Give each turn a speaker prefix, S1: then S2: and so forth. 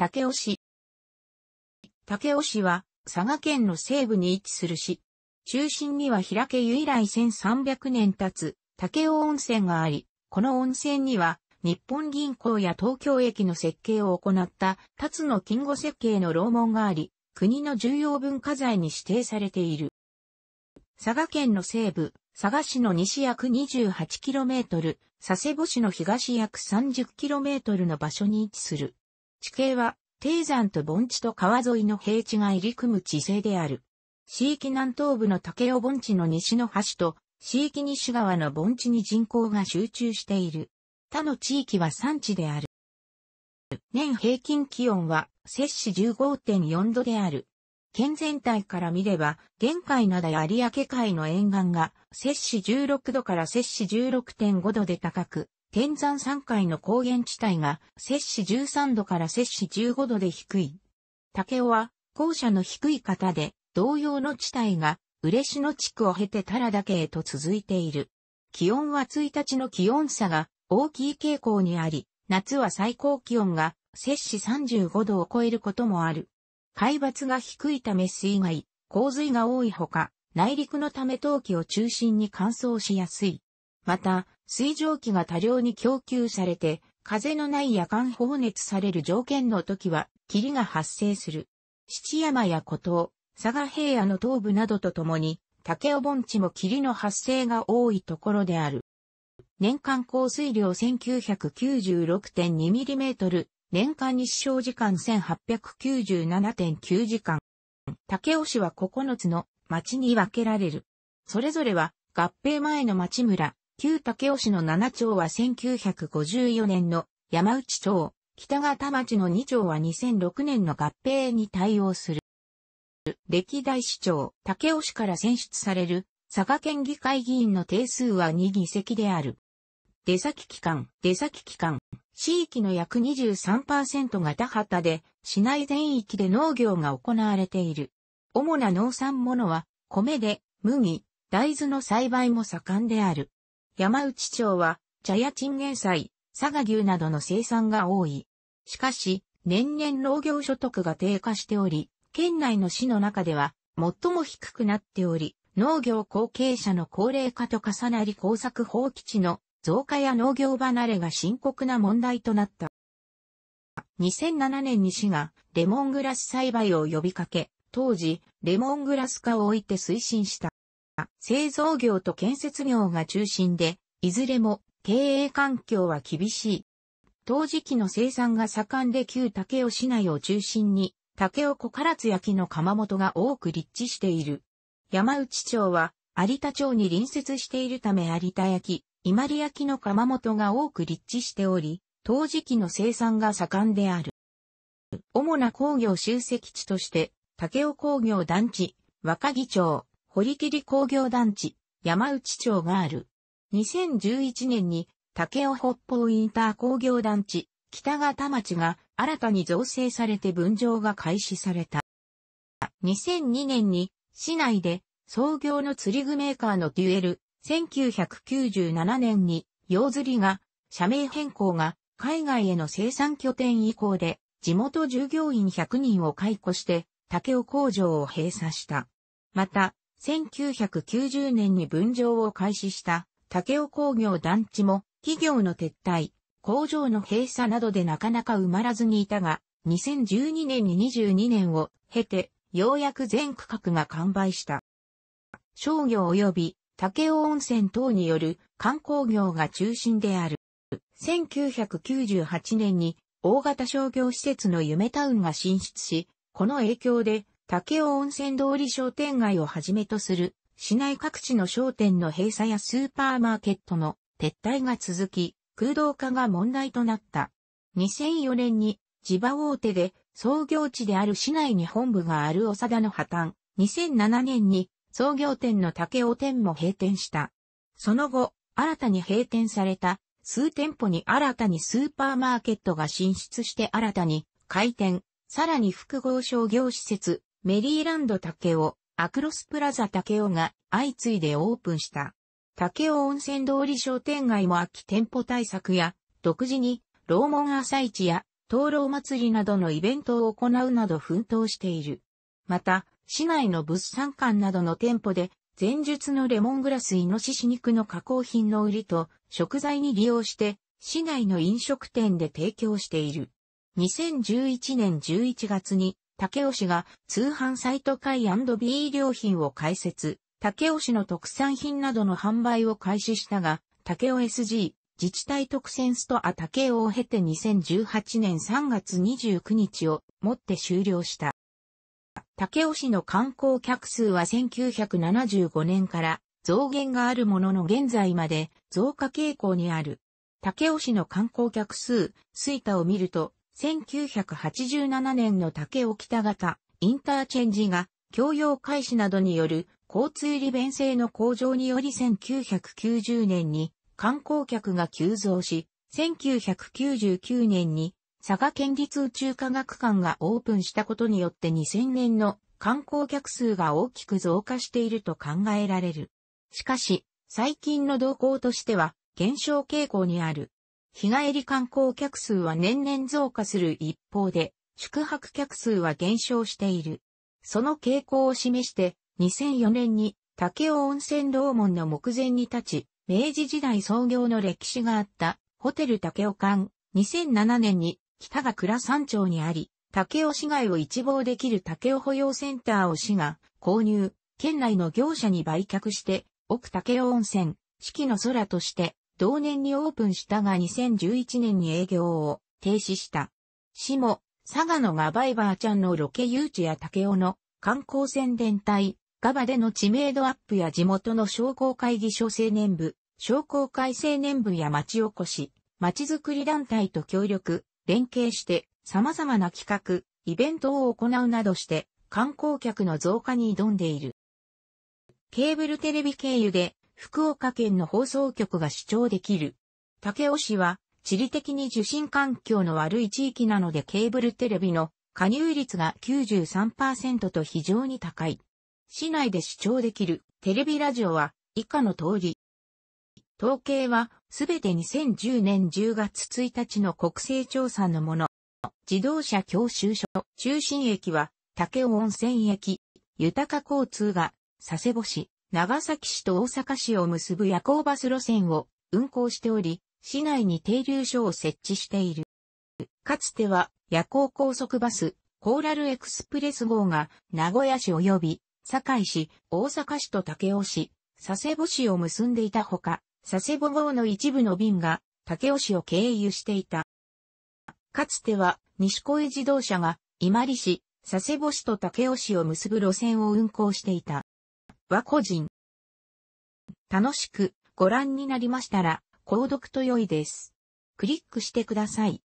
S1: 竹尾市。竹尾市は佐賀県の西部に位置する市。中心には平家由来1300年経つ竹尾温泉があり、この温泉には日本銀行や東京駅の設計を行った辰野金吾設計の楼門があり、国の重要文化財に指定されている。佐賀県の西部、佐賀市の西約 28km、佐世保市の東約 30km の場所に位置する。地形は、低山と盆地と川沿いの平地が入り組む地勢である。市域南東部の竹尾盆地の西の端と、市域西側の盆地に人口が集中している。他の地域は山地である。年平均気温は摂氏15.4度である。県全体から見れば、玄海灘有明海の沿岸が摂氏16度から摂氏16.5度で高く、天山山海の高原地帯が摂氏13度から摂氏15度で低い。竹尾は、校舎の低い方で、同様の地帯が、嬉野地区を経てタラ岳へと続いている。気温は1日の気温差が大きい傾向にあり、夏は最高気温が摂氏35度を超えることもある。海抜が低いため水害、洪水が多いほか、内陸のため冬季を中心に乾燥しやすい。また、水蒸気が多量に供給されて、風のない夜間放熱される条件の時は、霧が発生する。七山や古島、佐賀平野の東部などとともに、竹尾盆地も霧の発生が多いところである。年間降水量 1996.2mm、年間日照時間1897.9時間。竹尾市は9つの町に分けられる。それぞれは合併前の町村、旧竹尾市の7町は1954年の山内町、北方町の2町は2006年の合併に対応する。歴代市長、竹尾市から選出される佐賀県議会議員の定数は2議席である。出先機関、出先機関、地域の約23%が田畑で、市内全域で農業が行われている。主な農産物は、米で、麦、大豆の栽培も盛んである。山内町は、茶やチンゲン菜、佐賀牛などの生産が多い。しかし、年々農業所得が低下しており、県内の市の中では、最も低くなっており、農業後継者の高齢化と重なり工作放棄地の増加や農業離れが深刻な問題となった。2007年に市がレモングラス栽培を呼びかけ、当時レモングラス化を置いて推進した。製造業と建設業が中心で、いずれも経営環境は厳しい。当時期の生産が盛んで旧竹尾市内を中心に、竹尾小唐津焼の窯元が多く立地している。山内町は有田町に隣接しているため有田焼伊万里焼の窯元が多く立地しており、陶磁器の生産が盛んである。主な工業集積地として、竹尾工業団地、若木町、堀切工業団地、山内町がある。2011年に竹尾北方インター工業団地、北方町が新たに造成されて分譲が開始された。2002年に市内で創業の釣り具メーカーのデュエル、1997年に、洋釣りが、社名変更が、海外への生産拠点以降で、地元従業員100人を解雇して、竹尾工場を閉鎖した。また、1990年に分譲を開始した竹尾工業団地も企業の撤退、工場の閉鎖などでなかなか埋まらずにいたが、2012年に22年を経て、ようやく全区画が完売した。商業及び竹尾温泉等による観光業が中心である。1998年に大型商業施設の夢タウンが進出し、この影響で竹尾温泉通り商店街をはじめとする市内各地の商店の閉鎖やスーパーマーケットの撤退が続き、空洞化が問題となった。2004年に地場大手で創業地である市内に本部がある長田の破綻。2007年に創業店の竹尾店も閉店した。その後、新たに閉店された数店舗に新たにスーパーマーケットが進出して新たに開店、さらに複合商業施設、メリーランド竹尾、アクロスプラザ竹尾が相次いでオープンした。竹尾温泉通り商店街も空き店舗対策や、独自に、ローモン朝市や灯籠祭りなどのイベントを行うなど奮闘している。また、市内の物産館などの店舗で、前述のレモングラスイノシシ肉の加工品の売りと食材に利用して、市内の飲食店で提供している。2011年11月に、竹尾市が通販サイト会 &B 良品を開設、竹尾市の特産品などの販売を開始したが、竹尾 SG 自治体特選ストア竹尾を経て2018年3月29日をもって終了した。竹尾市の観光客数は1975年から増減があるものの現在まで増加傾向にある。竹尾市の観光客数、推タを見ると、1987年の竹尾北型インターチェンジが供用開始などによる交通利便性の向上により1990年に観光客が急増し、1999年に佐賀県立宇宙科学館がオープンしたことによって2000年の観光客数が大きく増加していると考えられる。しかし、最近の動向としては減少傾向にある。日帰り観光客数は年々増加する一方で、宿泊客数は減少している。その傾向を示して、2004年に竹尾温泉楼門の目前に立ち、明治時代創業の歴史があったホテル竹尾館、2007年に北が倉山町にあり、竹尾市街を一望できる竹尾保養センターを市が購入、県内の業者に売却して、奥竹尾温泉、四季の空として同年にオープンしたが2011年に営業を停止した。市も佐賀のガバイバーちゃんのロケ誘致や竹尾の観光宣伝隊、ガバでの知名度アップや地元の商工会議所青年部、商工会青年部や町おこし、町づくり団体と協力、連携して様々な企画、イベントを行うなどして観光客の増加に挑んでいる。ケーブルテレビ経由で福岡県の放送局が視聴できる。竹尾市は地理的に受信環境の悪い地域なのでケーブルテレビの加入率が93%と非常に高い。市内で視聴できるテレビラジオは以下の通り。統計はすべて2010年10月1日の国勢調査のもの。自動車教習所、中心駅は、竹尾温泉駅、豊か交通が、佐世保市、長崎市と大阪市を結ぶ夜行バス路線を運行しており、市内に停留所を設置している。かつては夜行高速バス、コーラルエクスプレス号が名古屋市及び堺市、大阪市と竹尾市、佐世保市を結んでいたほか、佐世保号の一部の便が竹尾市を経由していた。かつては西越自動車が伊万里市、佐世保市と竹尾市を結ぶ路線を運行していた。は個人。楽しくご覧になりましたら、購読と良いです。クリックしてください。